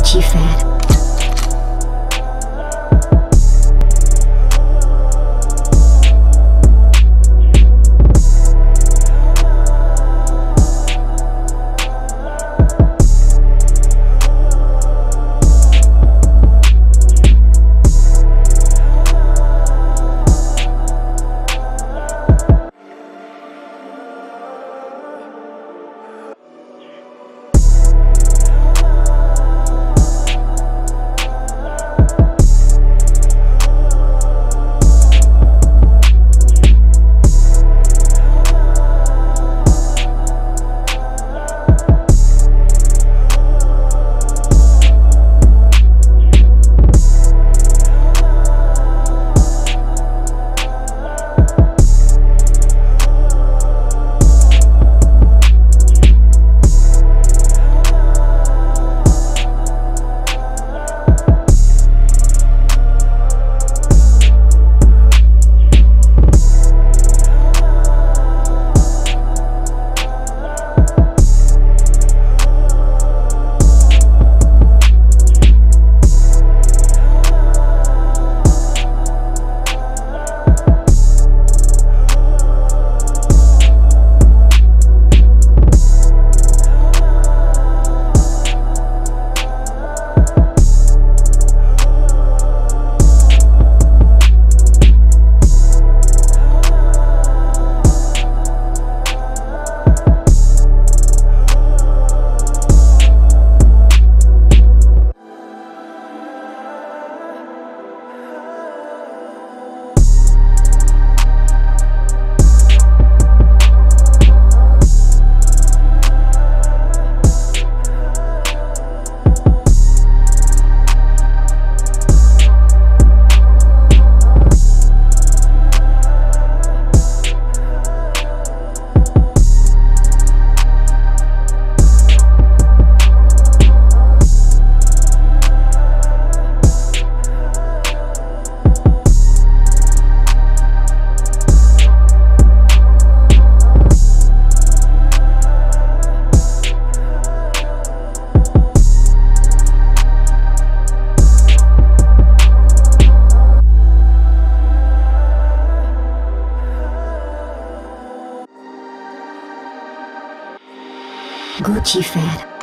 Gucci fan. Gucci fan.